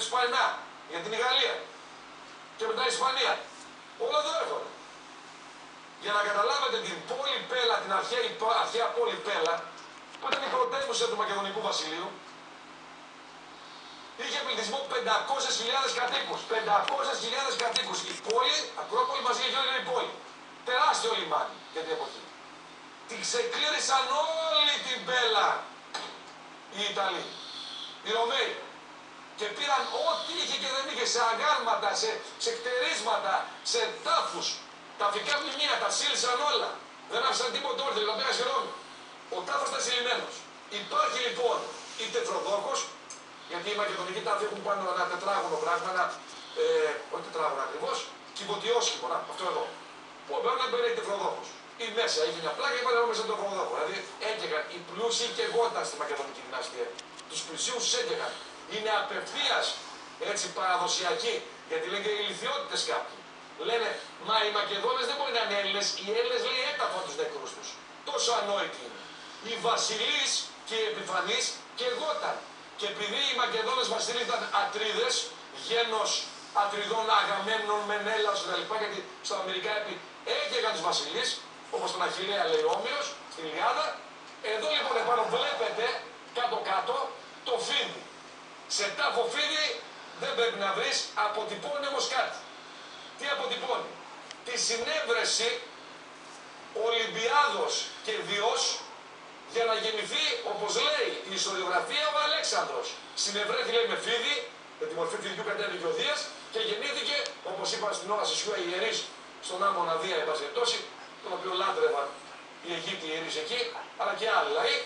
του πάει να για την Γαλλία και μετά η Ισπανία. Όλα εδώ έρχονται. Για να καταλάβετε την πόλη Πέλα, την αρχαία, αρχαία πόλη Πέλα, που ήταν η πρωτεύουσα του Μακεδονικού Βασιλείου, είχε πληθυσμό 500.000 κατοίκους. 500.000 κατοίκους. Η πόλη, Ακρόπολη μαζί είχε όλη η πόλη. Τεράστιο λιμάνι για την εποχή. Την ξεκλήρισαν όλη την Πέλα οι Ιταλοί, οι Ρωμαίοι. Και πήραν ό,τι είχε και δεν είχε σε αγάλματα, σε, σε κτερίσματα, σε τάφους. Τα φυκά μνημεία τα σύλλησαν όλα. Δεν άφησαν τίποτα όρθιο, τα πήγαν Ρώμη. Ο τάφος ήταν συλλημένος. Υπάρχει λοιπόν η τετροδόκος, γιατί οι μακεδονικοί τάφοι έχουν πάνω ένα τετράγωνο πράγμα, ένα, ε, όχι τετράγωνο ακριβώς, κυβωτιόσχημο, να, αυτό εδώ. Που μπορεί να μπαίνει τετροδόκος. Ή μέσα είχε μια πλάκα και πάνε μέσα τον τετροδόκο. Δηλαδή έκαιγαν οι πλούσιοι και γόταν στη μακεδονική δυναστεία. Τους πλουσίου τους έκαιγαν. Είναι απευθείας έτσι παραδοσιακή, γιατί λένε και οι ηλικιότητες κάποιοι. Λένε, μα οι Μακεδόνες δεν μπορεί να είναι Έλληνες, οι Έλληνες λέει έταφαν τους νεκρούς τους. Τόσο ανόητοι είναι. Οι βασιλείς και οι επιφανείς και γόταν. Και επειδή οι Μακεδόνες βασιλεί ήταν ατρίδες, γένος ατριδών αγαμένων, μενέλαο κτλ. Γιατί στα Αμερικά επί έκαιγαν τους βασιλείς, όπως τον Αχηλέα λέει ο Όμηρος, στην Ιλιάδα. Εδώ λοιπόν επάνω βλέπετε κάτω-κάτω το φίδι. Σε τάφο φίδι δεν πρέπει να βρεις, αποτυπώνει όμως κάτι. Τι αποτυπώνει; Τη συνέβρεση Ολυμπιάδος και Διός για να γεννηθεί, όπως λέει η ιστοριογραφία, ο Αλέξανδρος. Συνευρέθη λέει με φίδι, με τη μορφή φιδιού κατέβηκε ο Δίας και γεννήθηκε, όπως είπα στην ώρα Σισιούα οι ιερείς, στον Άμμονα Δία, εν τον οποίο λάτρευαν οι Αιγύπτιοι ιερείς εκεί, αλλά και άλλοι λαοί,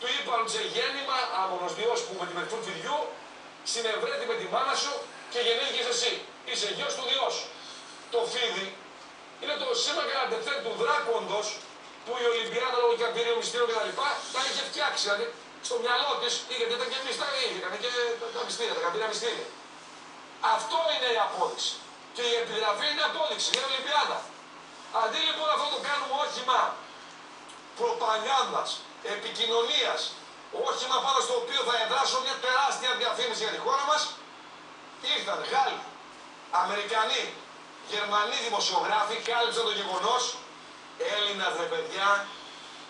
του είπαν σε γέννημα, άμμονος Διός που με τη μορφή φιδιού, συνευρέθη με τη μάνα σου και γεννήθηκες εσύ. Είσαι γιος του Διός. Το φίδι είναι το σήμα και αντεφέ του δράκοντος που η Ολυμπιάδα λόγω καρτήριου μυστήριου κτλ. τα είχε φτιάξει. Δηλαδή στο μυαλό της γιατί ήταν και εμεί τα ίδια, και τα μυστήρια, τα καρτήρια μυστήρια. Αυτό είναι η απόδειξη. Και η επιγραφή είναι απόδειξη για την Ολυμπιάδα. Αντί λοιπόν αυτό το κάνουμε όχημα προπαγάνδας, επικοινωνίας, όχημα πάνω στο οποίο θα εδράσω μια τεράστια διαφήμιση για τη χώρα μας, ήρθαν Γάλλοι, Αμερικανοί, Γερμανοί δημοσιογράφοι κάλυψαν το γεγονός Έλληνας ρε παιδιά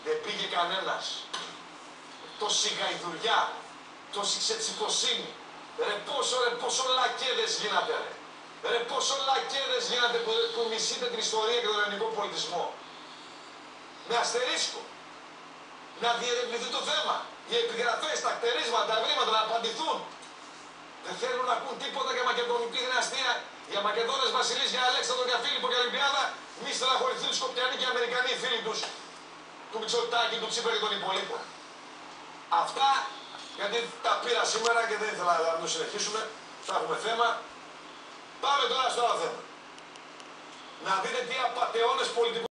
δεν πήγε κανένας. Το σιγαϊδουριά, το σιξετσικοσύνη. Ρε πόσο, ρε πόσο λακέδες γίνατε ρε. Ρε πόσο λακέδες γίνατε που, που μισείτε την ιστορία και τον ελληνικό πολιτισμό. Με αστερίσκο. Να διερευνηθεί το θέμα. Οι επιγραφές, τα κτερίσματα, τα ευρήματα να απαντηθούν. Δεν θέλουν να ακούν τίποτα για μακεδονική δυναστεία, για Μακεδόνες βασιλείς, για Αλέξανδρο, για Φίλιππο και Ολυμπιάδα. Μη στεναχωρηθούν οι Σκοπιανοί και οι Αμερικανοί φίλοι τους, του Μητσοτάκη, του Τσίπρα και των υπολείπων. Αυτά γιατί τα πήρα σήμερα και δεν ήθελα να το συνεχίσουμε. Θα έχουμε θέμα. Πάμε τώρα στο άλλο θέμα. Να δείτε τι απαταιώνες πολιτικούς